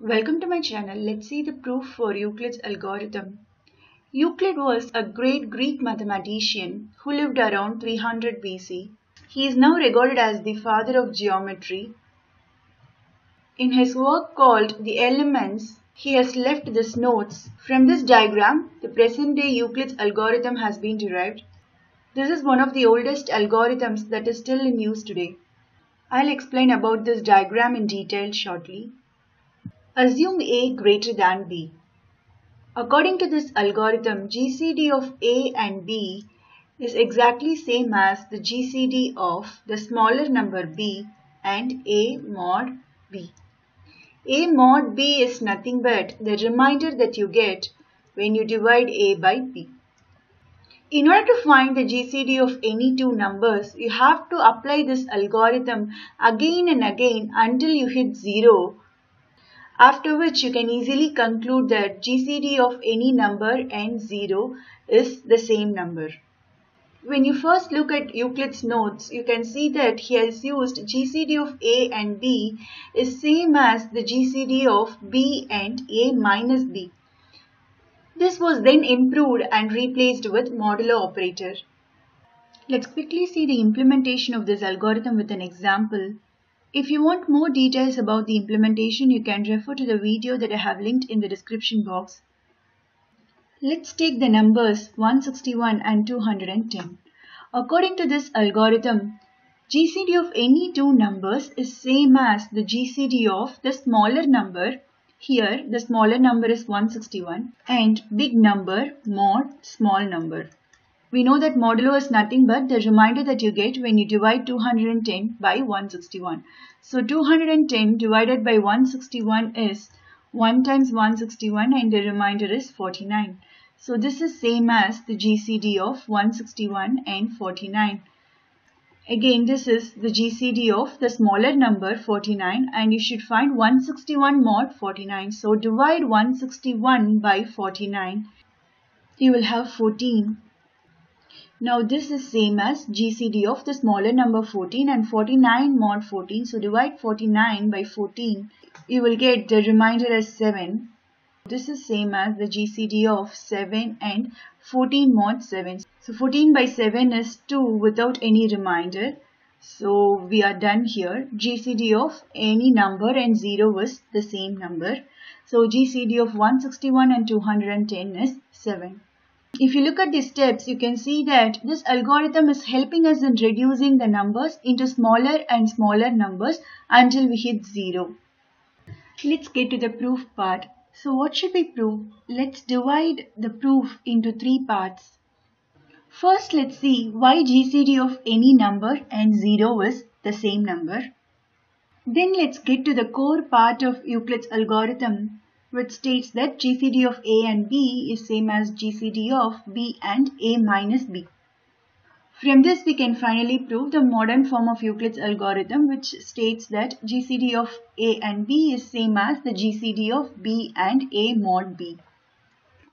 Welcome to my channel. Let's see the proof for Euclid's algorithm. Euclid was a great Greek mathematician who lived around 300 BC. He is now regarded as the father of geometry. In his work called The Elements, he has left this notes. From this diagram, the present day Euclid's algorithm has been derived. This is one of the oldest algorithms that is still in use today. I'll explain about this diagram in detail shortly. Assume A greater than B. According to this algorithm, GCD of A and B is exactly same as the GCD of the smaller number B and A mod B. A mod B is nothing but the remainder that you get when you divide A by B. In order to find the GCD of any two numbers, you have to apply this algorithm again and again until you hit 0 after which you can easily conclude that GCD of any number and 0 is the same number. When you first look at Euclid's notes, you can see that he has used GCD of A and B is same as the GCD of B and A minus B. This was then improved and replaced with modulo operator. Let's quickly see the implementation of this algorithm with an example. If you want more details about the implementation, you can refer to the video that I have linked in the description box. Let's take the numbers 161 and 210. According to this algorithm, GCD of any two numbers is same as the GCD of the smaller number. Here, the smaller number is 161 and big number mod small number. We know that modulo is nothing but the remainder that you get when you divide 210 by 161. So 210 divided by 161 is 1 times 161 and the remainder is 49. So this is same as the GCD of 161 and 49. Again this is the GCD of the smaller number 49 and you should find 161 mod 49. So divide 161 by 49. You will have 14 now this is same as GCD of the smaller number 14 and 49 mod 14. So divide 49 by 14. You will get the remainder as 7. This is same as the GCD of 7 and 14 mod 7. So 14 by 7 is 2 without any remainder. So we are done here. GCD of any number and 0 is the same number. So GCD of 161 and 210 is 7. If you look at the steps, you can see that this algorithm is helping us in reducing the numbers into smaller and smaller numbers until we hit 0. Let's get to the proof part. So what should we prove? Let's divide the proof into three parts. First, let's see why GCD of any number and 0 is the same number. Then let's get to the core part of Euclid's algorithm which states that GCD of A and B is same as GCD of B and A minus B. From this we can finally prove the modern form of Euclid's algorithm which states that GCD of A and B is same as the GCD of B and A mod B.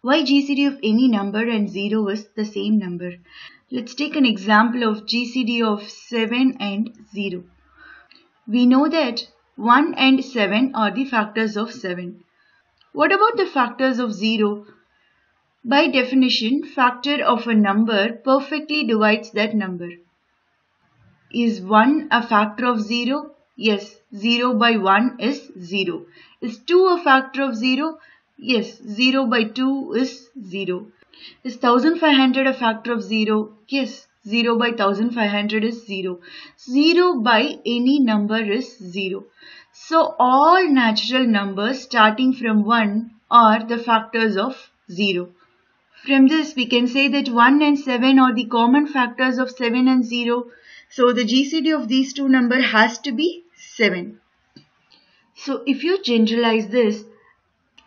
Why GCD of any number and 0 is the same number? Let's take an example of GCD of 7 and 0. We know that 1 and 7 are the factors of 7. What about the factors of 0? By definition, factor of a number perfectly divides that number. Is 1 a factor of 0? Yes, 0 by 1 is 0. Is 2 a factor of 0? Yes, 0 by 2 is 0. Is 1500 a factor of 0? Yes, 0 by 1500 is 0. 0 by any number is 0. So all natural numbers starting from 1 are the factors of 0. From this we can say that 1 and 7 are the common factors of 7 and 0. So the GCD of these two numbers has to be 7. So if you generalize this,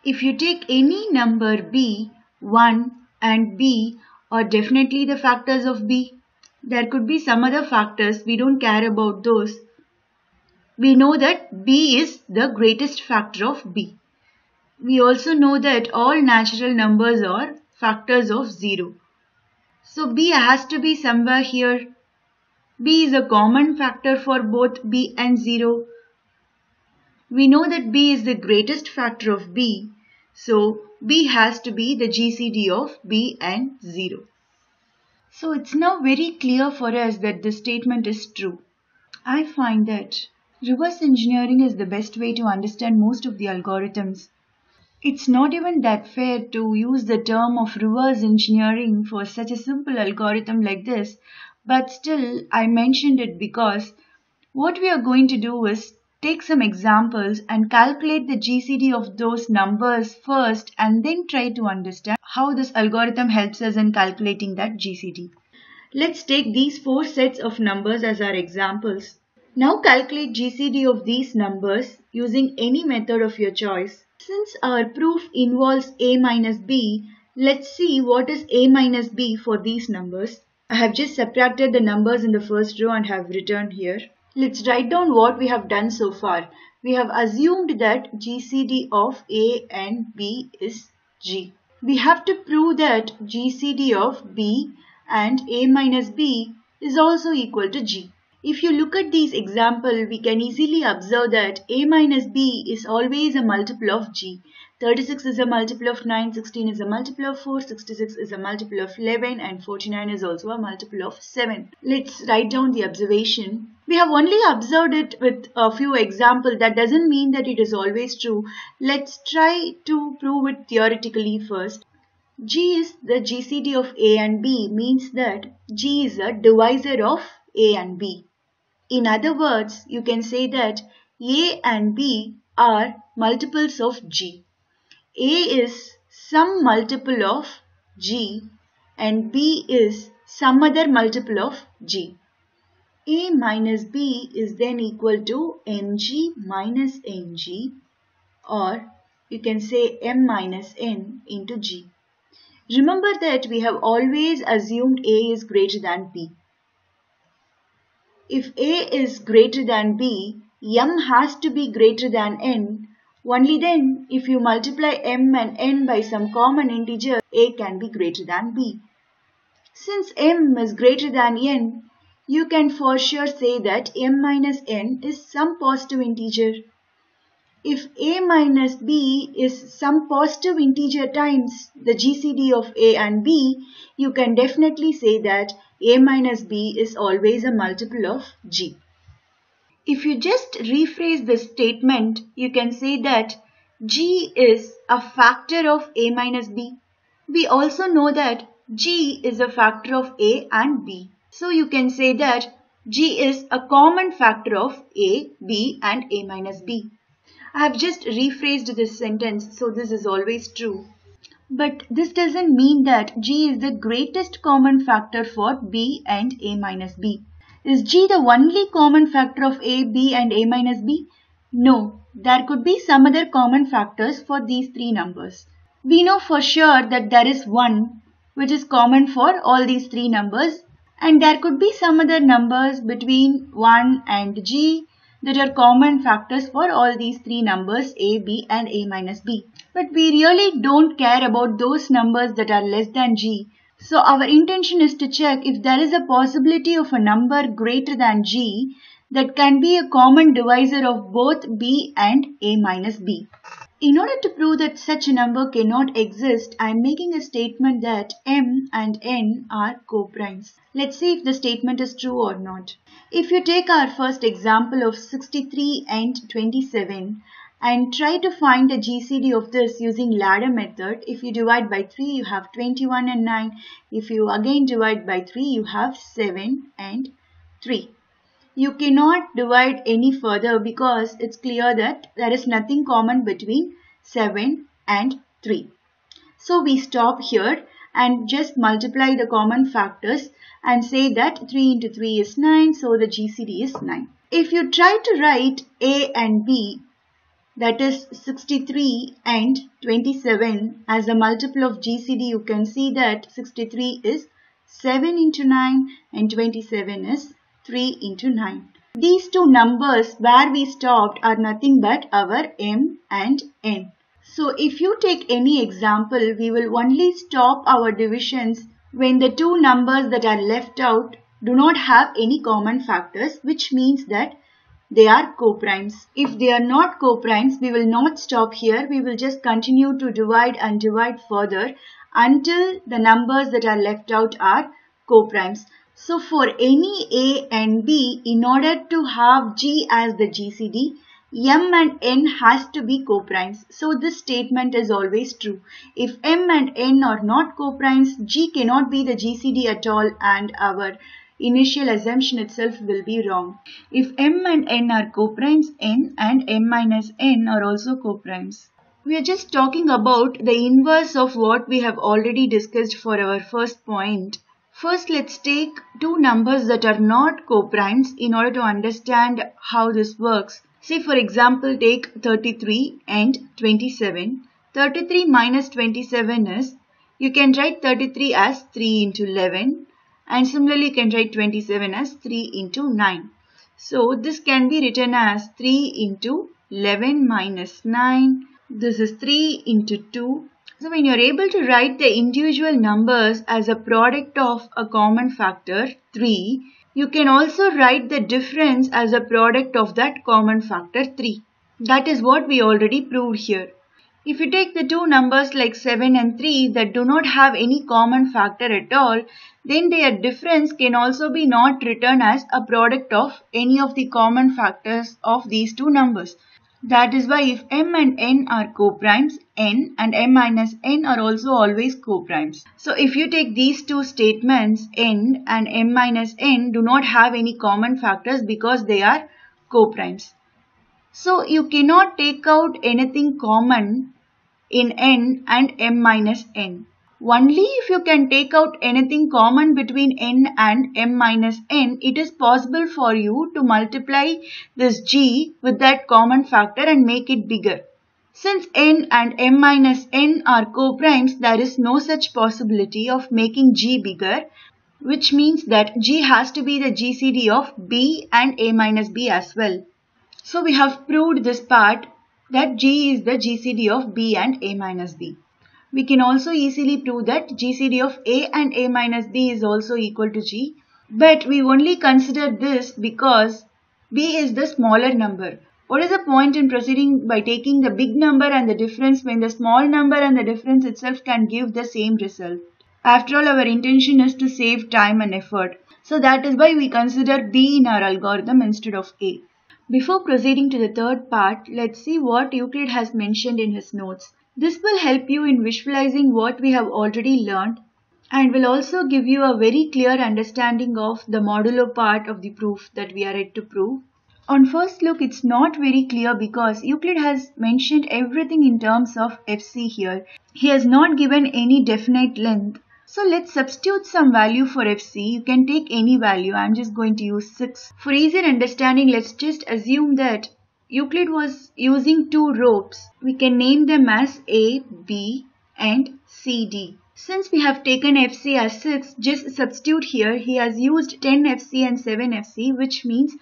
if you take any number b, 1 and b are definitely the factors of b. There could be some other factors, we don't care about those we know that B is the greatest factor of B. We also know that all natural numbers are factors of 0. So B has to be somewhere here. B is a common factor for both B and 0. We know that B is the greatest factor of B. So B has to be the GCD of B and 0. So it's now very clear for us that this statement is true. I find that reverse engineering is the best way to understand most of the algorithms. It's not even that fair to use the term of reverse engineering for such a simple algorithm like this, but still I mentioned it because what we are going to do is take some examples and calculate the GCD of those numbers first and then try to understand how this algorithm helps us in calculating that GCD. Let's take these four sets of numbers as our examples. Now calculate GCD of these numbers using any method of your choice. Since our proof involves a minus b, let's see what is a minus b for these numbers. I have just subtracted the numbers in the first row and have returned here. Let's write down what we have done so far. We have assumed that GCD of A and B is G. We have to prove that GCD of B and A minus B is also equal to G. If you look at these example, we can easily observe that A minus B is always a multiple of G. 36 is a multiple of 9, 16 is a multiple of 4, 66 is a multiple of 11 and 49 is also a multiple of 7. Let's write down the observation. We have only observed it with a few examples. That doesn't mean that it is always true. Let's try to prove it theoretically first. G is the GCD of A and B means that G is a divisor of A and B. In other words, you can say that A and B are multiples of G. A is some multiple of G and B is some other multiple of G. A minus B is then equal to mg minus ng or you can say m minus n into g. Remember that we have always assumed A is greater than B. If A is greater than B, m has to be greater than n only then, if you multiply m and n by some common integer, a can be greater than b. Since m is greater than n, you can for sure say that m minus n is some positive integer. If a minus b is some positive integer times the GCD of a and b, you can definitely say that a minus b is always a multiple of g. If you just rephrase this statement, you can say that G is a factor of A minus B. We also know that G is a factor of A and B. So you can say that G is a common factor of A, B and A minus B. I have just rephrased this sentence so this is always true. But this doesn't mean that G is the greatest common factor for B and A minus B. Is G the only common factor of A, B and A minus B? No, there could be some other common factors for these three numbers. We know for sure that there is 1 which is common for all these three numbers and there could be some other numbers between 1 and G that are common factors for all these three numbers A, B and A minus B. But we really don't care about those numbers that are less than G so our intention is to check if there is a possibility of a number greater than g that can be a common divisor of both b and a minus b. In order to prove that such a number cannot exist, I am making a statement that m and n are coprimes. Let's see if the statement is true or not. If you take our first example of 63 and 27, and try to find the GCD of this using ladder method. If you divide by 3 you have 21 and 9. If you again divide by 3 you have 7 and 3. You cannot divide any further because it's clear that there is nothing common between 7 and 3. So we stop here and just multiply the common factors and say that 3 into 3 is 9 so the GCD is 9. If you try to write A and B that is 63 and 27 as a multiple of GCD you can see that 63 is 7 into 9 and 27 is 3 into 9. These two numbers where we stopped are nothing but our M and N. So if you take any example we will only stop our divisions when the two numbers that are left out do not have any common factors which means that they are coprimes. If they are not coprimes, we will not stop here. We will just continue to divide and divide further until the numbers that are left out are coprimes. So for any A and B, in order to have G as the GCD, M and N has to be coprimes. So this statement is always true. If M and N are not coprimes, G cannot be the GCD at all and our initial assumption itself will be wrong. If m and n are coprimes, n and m minus n are also coprimes. We are just talking about the inverse of what we have already discussed for our first point. First, let's take two numbers that are not coprimes in order to understand how this works. Say for example, take 33 and 27. 33 minus 27 is, you can write 33 as 3 into 11 and similarly you can write 27 as 3 into 9. So this can be written as 3 into 11 minus 9. This is 3 into 2. So when you're able to write the individual numbers as a product of a common factor 3, you can also write the difference as a product of that common factor 3. That is what we already proved here. If you take the two numbers like 7 and 3 that do not have any common factor at all, then their difference can also be not written as a product of any of the common factors of these two numbers. That is why if m and n are coprimes, n and m minus n are also always coprimes. So if you take these two statements, n and m minus n do not have any common factors because they are coprimes. So you cannot take out anything common in n and m minus n. Only if you can take out anything common between n and m minus n, it is possible for you to multiply this g with that common factor and make it bigger. Since n and m minus n are coprimes, there is no such possibility of making g bigger, which means that g has to be the GCD of b and a minus b as well. So we have proved this part that G is the GCD of B and A minus B. We can also easily prove that GCD of A and A minus B is also equal to G. But we only consider this because B is the smaller number. What is the point in proceeding by taking the big number and the difference when the small number and the difference itself can give the same result? After all, our intention is to save time and effort. So that is why we consider B in our algorithm instead of A. Before proceeding to the third part, let's see what Euclid has mentioned in his notes. This will help you in visualizing what we have already learned and will also give you a very clear understanding of the modulo part of the proof that we are yet to prove. On first look, it's not very clear because Euclid has mentioned everything in terms of FC here. He has not given any definite length so let's substitute some value for FC. You can take any value. I'm just going to use 6. For easier understanding, let's just assume that Euclid was using two ropes. We can name them as A, B and CD. Since we have taken FC as 6, just substitute here. He has used 10 FC and 7 FC which means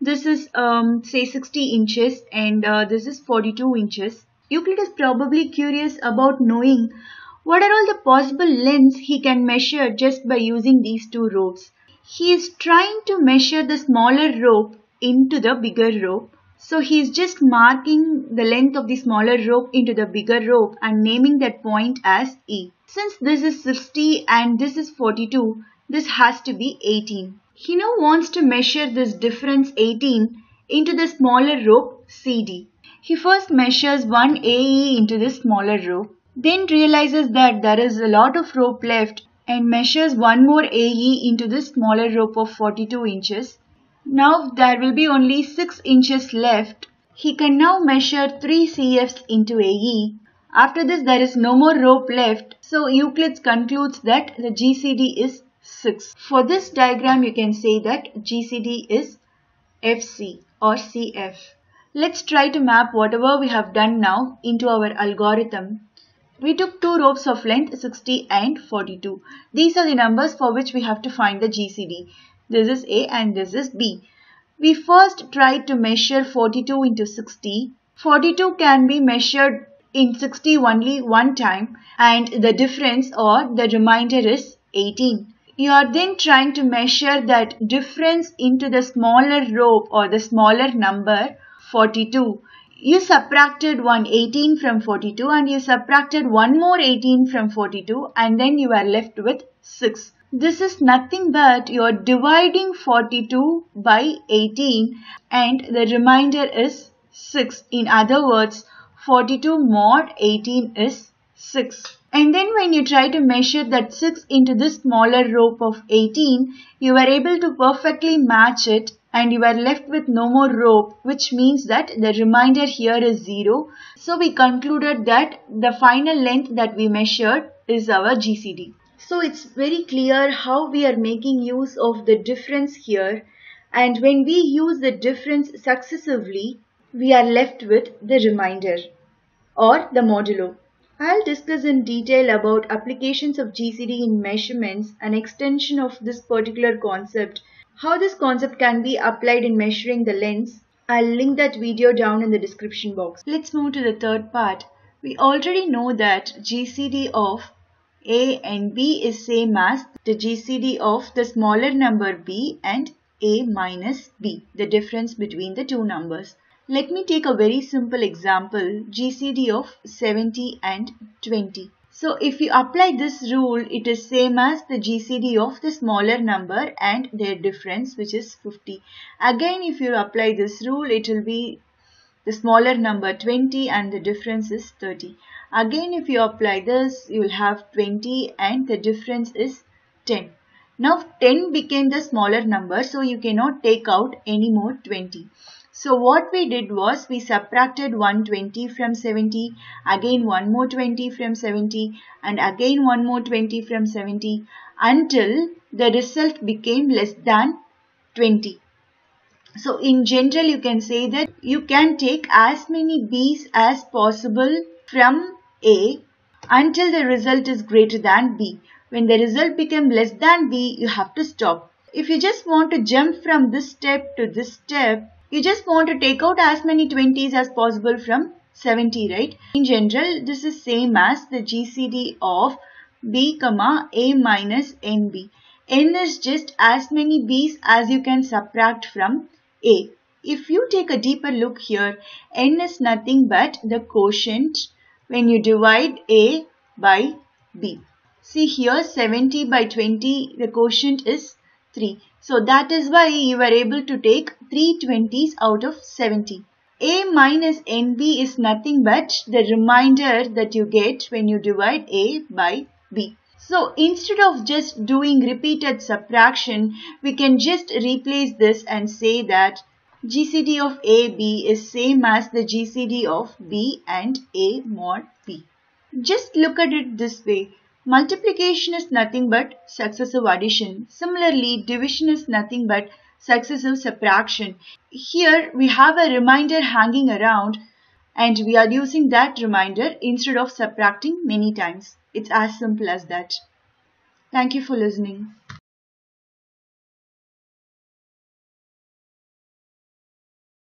this is um, say 60 inches and uh, this is 42 inches. Euclid is probably curious about knowing what are all the possible lengths he can measure just by using these two ropes? He is trying to measure the smaller rope into the bigger rope. So he is just marking the length of the smaller rope into the bigger rope and naming that point as E. Since this is 60 and this is 42, this has to be 18. He now wants to measure this difference 18 into the smaller rope CD. He first measures one AE into this smaller rope then realizes that there is a lot of rope left and measures one more AE into this smaller rope of 42 inches. Now there will be only 6 inches left. He can now measure 3 CFs into AE. After this there is no more rope left. So Euclid concludes that the GCD is 6. For this diagram you can say that GCD is FC or CF. Let's try to map whatever we have done now into our algorithm. We took two ropes of length 60 and 42. These are the numbers for which we have to find the GCD. This is A and this is B. We first try to measure 42 into 60. 42 can be measured in 60 only one time and the difference or the remainder is 18. You are then trying to measure that difference into the smaller row or the smaller number 42. You subtracted one 18 from 42 and you subtracted one more 18 from 42 and then you are left with 6. This is nothing but you are dividing 42 by 18 and the remainder is 6. In other words, 42 mod 18 is 6. And then when you try to measure that 6 into this smaller rope of 18, you are able to perfectly match it and you are left with no more rope which means that the remainder here is 0. So we concluded that the final length that we measured is our GCD. So it's very clear how we are making use of the difference here and when we use the difference successively we are left with the remainder or the modulo. I'll discuss in detail about applications of GCD in measurements and extension of this particular concept. How this concept can be applied in measuring the lengths. I'll link that video down in the description box. Let's move to the third part. We already know that GCD of A and B is same as the GCD of the smaller number B and A minus B, the difference between the two numbers. Let me take a very simple example, GCD of 70 and 20. So if you apply this rule, it is same as the GCD of the smaller number and their difference which is 50. Again if you apply this rule, it will be the smaller number 20 and the difference is 30. Again if you apply this, you will have 20 and the difference is 10. Now 10 became the smaller number so you cannot take out any more 20. So what we did was we subtracted 120 from 70, again one more 20 from 70 and again one more 20 from 70 until the result became less than 20. So in general you can say that you can take as many B's as possible from A until the result is greater than B. When the result became less than B, you have to stop. If you just want to jump from this step to this step, you just want to take out as many 20s as possible from 70, right? In general, this is same as the GCD of B, comma A minus NB. N is just as many B's as you can subtract from A. If you take a deeper look here, N is nothing but the quotient when you divide A by B. See here 70 by 20, the quotient is 3. So that is why you are able to take 3 20s out of 70. A minus NB is nothing but the remainder that you get when you divide A by B. So instead of just doing repeated subtraction, we can just replace this and say that GCD of AB is same as the GCD of B and A mod B. Just look at it this way. Multiplication is nothing but successive addition. Similarly, division is nothing but successive subtraction. Here we have a reminder hanging around and we are using that reminder instead of subtracting many times. It's as simple as that. Thank you for listening.